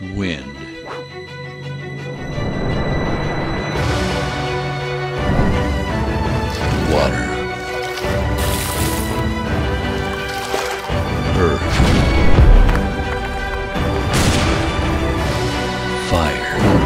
wind. Water. Earth. Fire.